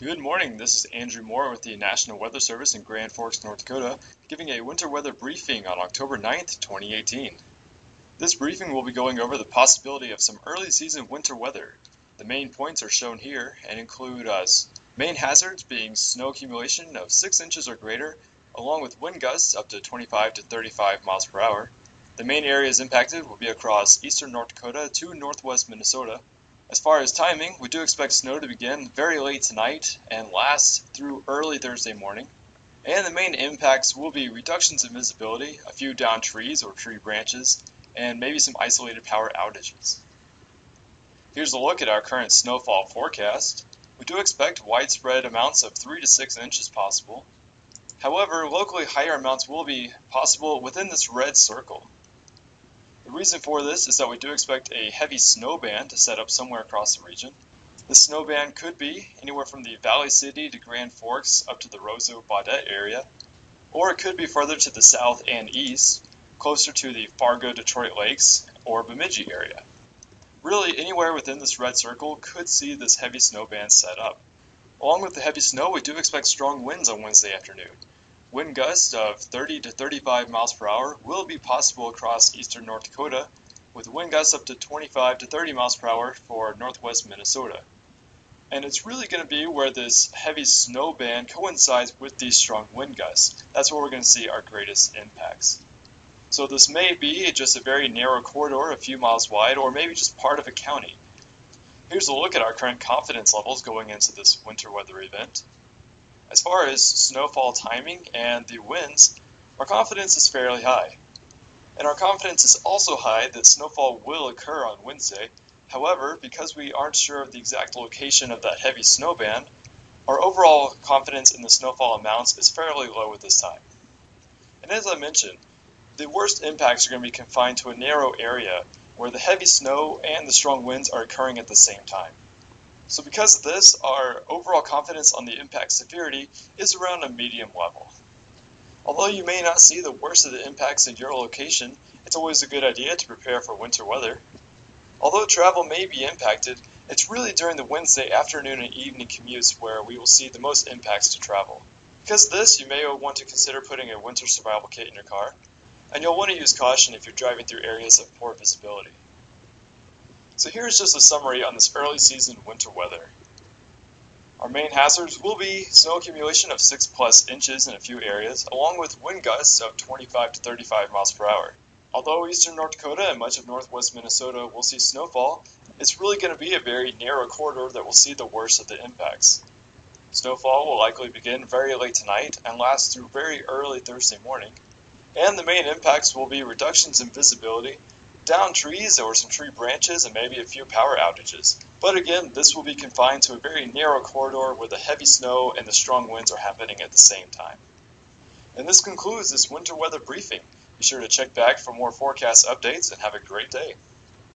Good morning. This is Andrew Moore with the National Weather Service in Grand Forks, North Dakota, giving a winter weather briefing on October 9th, 2018. This briefing will be going over the possibility of some early season winter weather. The main points are shown here and include uh, main hazards being snow accumulation of 6 inches or greater, along with wind gusts up to 25 to 35 miles per hour. The main areas impacted will be across eastern North Dakota to northwest Minnesota, as far as timing, we do expect snow to begin very late tonight and last through early Thursday morning. And the main impacts will be reductions in visibility, a few downed trees or tree branches, and maybe some isolated power outages. Here's a look at our current snowfall forecast. We do expect widespread amounts of 3 to 6 inches possible. However, locally higher amounts will be possible within this red circle. The reason for this is that we do expect a heavy snow band to set up somewhere across the region. The snow band could be anywhere from the Valley City to Grand Forks up to the Roseau Baudette area, or it could be further to the south and east, closer to the Fargo Detroit Lakes or Bemidji area. Really, anywhere within this red circle could see this heavy snow band set up. Along with the heavy snow, we do expect strong winds on Wednesday afternoon. Wind gusts of 30 to 35 miles per hour will be possible across eastern North Dakota, with wind gusts up to 25 to 30 miles per hour for northwest Minnesota. And it's really going to be where this heavy snow band coincides with these strong wind gusts. That's where we're going to see our greatest impacts. So this may be just a very narrow corridor, a few miles wide, or maybe just part of a county. Here's a look at our current confidence levels going into this winter weather event. As far as snowfall timing and the winds, our confidence is fairly high. And our confidence is also high that snowfall will occur on Wednesday. However, because we aren't sure of the exact location of that heavy snow band, our overall confidence in the snowfall amounts is fairly low at this time. And as I mentioned, the worst impacts are going to be confined to a narrow area where the heavy snow and the strong winds are occurring at the same time. So because of this, our overall confidence on the impact severity is around a medium level. Although you may not see the worst of the impacts in your location, it's always a good idea to prepare for winter weather. Although travel may be impacted, it's really during the Wednesday afternoon and evening commutes where we will see the most impacts to travel. Because of this, you may want to consider putting a winter survival kit in your car, and you'll want to use caution if you're driving through areas of poor visibility. So here's just a summary on this early season winter weather. Our main hazards will be snow accumulation of 6 plus inches in a few areas, along with wind gusts of 25 to 35 miles per hour. Although eastern North Dakota and much of northwest Minnesota will see snowfall, it's really going to be a very narrow corridor that will see the worst of the impacts. Snowfall will likely begin very late tonight and last through very early Thursday morning, and the main impacts will be reductions in visibility down trees or some tree branches and maybe a few power outages. But again, this will be confined to a very narrow corridor where the heavy snow and the strong winds are happening at the same time. And this concludes this winter weather briefing. Be sure to check back for more forecast updates and have a great day.